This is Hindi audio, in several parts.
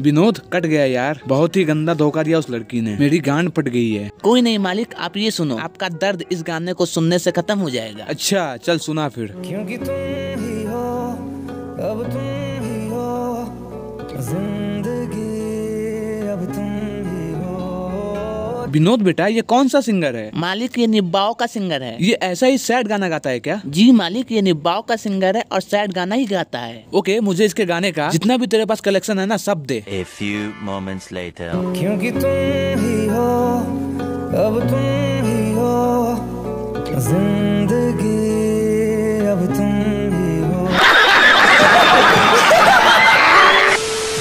विनोद कट गया यार। बहुत ही गंदा धोखा दिया उस लड़की ने। मेरी गांड फट गई है। कोई नहीं मालिक आप ये सुनो। आपका दर्द इस गाने को सुनने से खत्म हो जाएगा। अच्छा चल सुना फिर। क्योंकि तुम ही हो अब तुम ही हो विनोद बेटा ये कौन सा सिंगर है? मालिक ये निब्बाओ का सिंगर है। ये ऐसा ही सैड गाना गाता है क्या? जी मालिक ये निब्बाओ का सिंगर है और सैड गाना ही गाता है। ओके मुझे इसके गाने का जितना भी तेरे पास कलेक्शन है ना सब दे। A few moments later. क्योंकि तुम ही हो अब तुम ही हो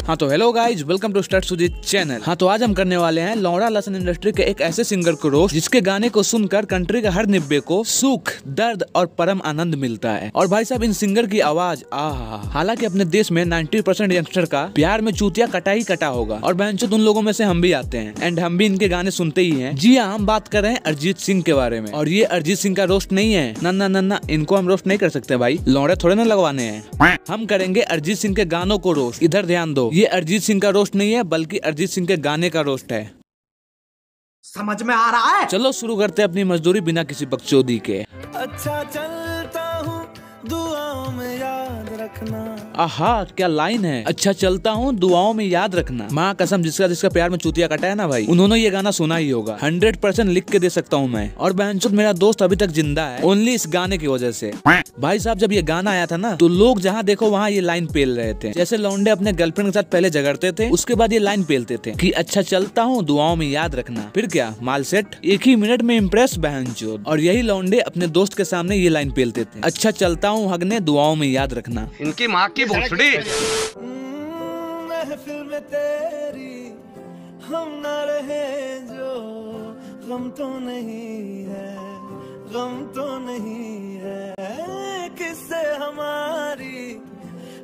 हाँ तो hello guys welcome to start Sujit channel हाँ तो आज हम करने वाले हैं लौड़ा लसन इंडस्ट्री के एक ऐसे सिंगर को रोस्ट जिसके गाने को सुनकर कंट्री के हर निब्बे को सुख दर्द और परम आनंद मिलता है। और भाई साहब इन सिंगर की आवाज़ आहा। हालाँकि अपने देश में 90 परसेंट यंगस्टर का प्यार में चूतिया कटा ही कटा होगा। और बहन बहनचोद उन लोगों में से हम भी आते हैं। एंड हम भी इनके गाने सुनते ही है। जी हाँ हम बात कर रहे हैं अरिजीत सिंह के बारे में। और ये अरिजीत सिंह का रोस्ट नहीं है। ना ना ना ना इनको हम रोस्ट नहीं कर सकते भाई। लौड़े थोड़े ना लगवाने हैं। हम करेंगे अरिजीत सिंह के गानों को रोस्ट इधर ध्यान दो। ये अरिजीत सिंह का रोस्ट नहीं है बल्कि अरिजीत सिंह के गाने का रोस्ट है। समझ में आ रहा है? चलो शुरू करते हैं अपनी मजदूरी बिना किसी बकचोदी के। अच्छा चलता हूँ दुआ में याद रखना। आहा, क्या लाइन है? अच्छा चलता हूँ, दुआओं में याद रखना। माँ कसम, जिसका जिसका प्यार में चुतिया कटा है ना भाई, उन्होंने ये गाना सुना ही होगा। हंड्रेड परसेंट लिख के दे सकता हूँ मैं। और बहनचोद मेरा दोस्त अभी तक ज़िंदा है ओनली इस गाने की वजह से। भाई साहब, जब ये गाना आया था ना तो लोग जहाँ देखो, वहाँ ये लाइन पेल रहे थे। जैसे लौंडे अपने गर्लफ्रेंड के साथ पहले झगड़ते थे, उसके बाद ये लाइन पेलते थे की अच्छा चलता हूँ, दुआओं में याद रखना। फिर क्या, माल सेट? एक ही मिनट में इम्प्रेस बहन और यही लौंडे अपने दोस्त के सामने ये लाइन पेलते थे। अच्छा चलता हूँ, हगने, दुआओं में याद रखना। इनकी माँ की भोसड़ी हम्म, महफिल में तेरी हम ना रहे जो गम तो नहीं है गम तो नहीं है किससे हमारी।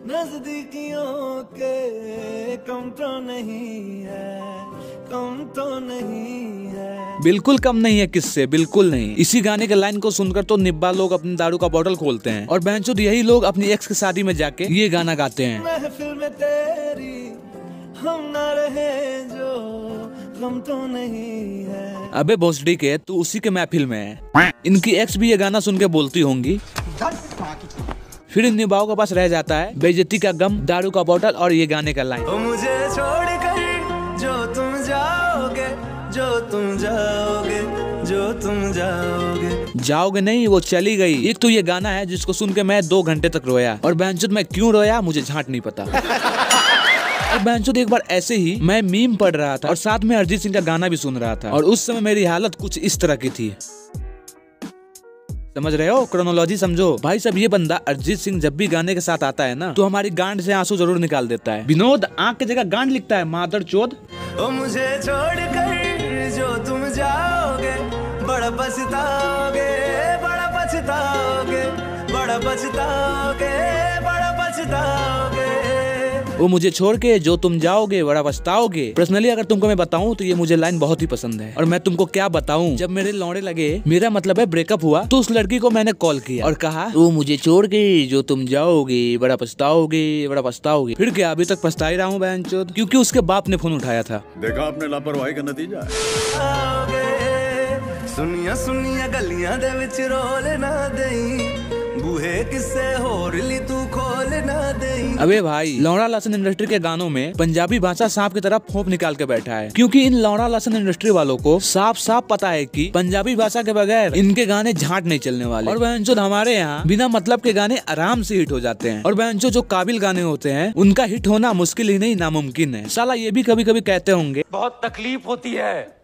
नजदीकियों के कम तो नहीं है कम तो नहीं है। बिल्कुल कम नहीं है किससे? बिल्कुल नहीं। इसी गाने के लाइन को सुनकर तो निब्बा लोग अपने दारू का बोतल खोलते हैं और बहनचोद यही लोग अपनी एक्स की शादी में जाके ये गाना गाते हैं। महफिल में तेरी हम न रहे जो गम तो नहीं है। अबे भोसडी के तू उसी के महफिल में है। इनकी एक्स भी ये गाना सुन के बोलती होंगी। फिर इन निभाओं के पास रह जाता है। बेइज्जती का गम दारू का बोतल और ये गाने का लाइन मुझे छोड़ कर जो तुम जाओगे जो तुम जाओगे जो तुम जाओगे। जाओगे नहीं वो चली गई। एक तो ये गाना है जिसको सुन के मैं दो घंटे तक रोया। और बहनचोद मैं क्यों रोया? मुझे झांट नहीं पता। और बहनचोद एक बार ऐसे ही मैं मीम पढ़ रहा था और साथ में अरिजीत सिंह का गाना भी सुन रहा था। और उस समय मेरी हालत कुछ इस तरह की थी। समझ रहे हो? क्रोनोलॉजी समझो। भाई सब ये बंदा अरिजीत सिंह जब भी गाने के साथ आता है ना तो हमारी गांड से आँसू ज़रूर निकाल देता है। विनोद, आँख की जगह गांड लिखता है, मादर चोद। मुझे छोड़ कर जो तुम जाओगे, बड़ा पछताओगे बड़ा पछताओगे बड़ा पछताओगे बड़ा पछताओगे। वो मुझे छोड़ के जो तुम जाओगे बड़ा पछताओगे। पर्सनली अगर तुमको मैं बताऊँ तो ये मुझे लाइन बहुत ही पसंद है। और मैं तुमको क्या बताऊँ जब मेरे लौड़े लगे मेरा मतलब है ब्रेकअप हुआ तो उस लड़की को मैंने कॉल किया और कहा वो मुझे छोड़ के जो तुम जाओगे बड़ा पछताओगे बड़ा पछताओगे। फिर क्या अभी तक पछता ही रहा हूँ बहन क्योंकि उसके बाप ने फ़ोन उठाया था। देखा आपने लापरवाही का नतीजा? सुनिया सुनिया गलिया दे रोल ना बूहे किसे होर ली तू अबे भाई लौड़ा लसन इंडस्ट्री के गानों में पंजाबी भाषा सांप की तरह फोप निकाल के बैठा है। क्योंकि इन लौड़ा लसन इंडस्ट्री वालों को साफ़ साफ़ पता है कि पंजाबी भाषा के बगैर इनके गाने झाट नहीं चलने वाले। और बहनचो हमारे यहाँ बिना मतलब के गाने आराम से हिट हो जाते हैं। और बहनचो जो काबिल गाने होते हैं उनका हिट होना मुश्किल ही नहीं नामुमकिन है। साला ये भी कभी कभी कहते होंगे। बहुत तकलीफ़ होती है।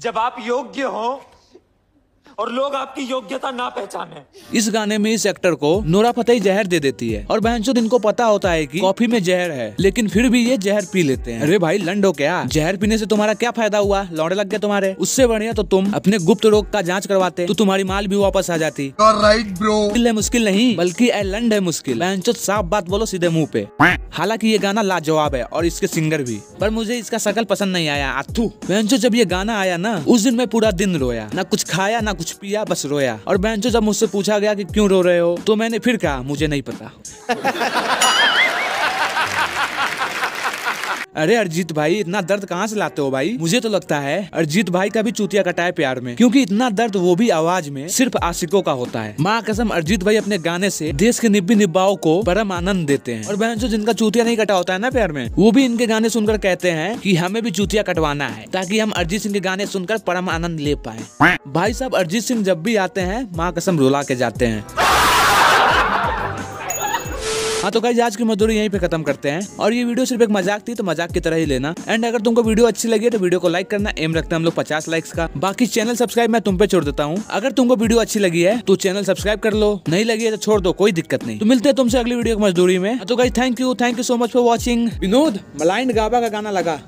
जब आप योग्य हो और लोग आपकी योग्यता ना पहचाने। इस गाने में इस एक्टर को नोरा फतेही जहर दे देती है। और बहनचोद इनको पता होता है कि कॉफ़ी में जहर है लेकिन फिर भी ये जहर पी लेते हैं। अरे भाई लंडो क्या? जहर पीने से तुम्हारा क्या फ़ायदा हुआ? लौड़े लग गए तुम्हारे। उससे बढ़िया तो तुम अपने गुप्त रोग का जाँच करवाते तो तुम्हारी माल भी वापस आ जाती। राइट ब्रो मुश्किल है मुश्किल नहीं बल्कि ए लंड है मुश्किल। बहनचोद साफ़ बात बोलो सीधे मुँह पे। हालाँकि ये गाना लाजवाब है और इसके सिंगर भी। पर मुझे इसका शकल पसंद नहीं आया आथू बहनचोद जब ये गाना आया ना उस दिन मैं पूरा दिन रोया। ना कुछ खाया ना कुछ पिया, बस रोया। और बहनचोद जब मुझसे पूछा गया कि क्यों रो रहे हो तो मैंने फिर कहा, मुझे नहीं पता। अरे अरिजीत भाई, इतना दर्द कहाँ से लाते हो भाई? मुझे तो लगता है अरिजीत भाई का भी चूतिया कटाए प्यार में। क्योंकि इतना दर्द वो भी आवाज़ में सिर्फ़ आशिकों का होता है। माँ कसम, अरिजीत भाई अपने गाने से देश के निब्बी निब्बाओं को परम आनंद देते हैं। और बहन जो जिनका चूतिया नहीं कटा होता है ना प्यार में, वो भी इनके गाने सुनकर कहते हैं कि हमें भी चूतिया कटवाना है, ताकि हम अरिजीत सिंह के गाने सुनकर परम आनंद ले पाए। भाई साहब, अरिजीत सिंह जब भी आते हैं, माँ कसम रुला के जाते हैं। हाँ तो गाइज़ आज की मजदूरी यहीं पे खत्म करते हैं। और ये वीडियो सिर्फ़ एक मज़ाक थी तो मज़ाक की तरह ही लेना। एंड अगर तुमको वीडियो अच्छी लगी है तो वीडियो को लाइक करना एम रखते हैं हम लोग पचास लाइक्स का। बाकी चैनल सब्सक्राइब मैं तुम पे छोड़ देता हूँ। अगर तुमको वीडियो अच्छी लगी है तो चैनल सब्सक्राइब कर लो। नहीं लगी है तो छोड़ दो, कोई दिक्कत नहीं। तो मिलते हैं तुमसे अगली वीडियो की मजदूरी में। तो guys thank you thank you so much for watching Vinod, maligned गाबा का गाना लगा।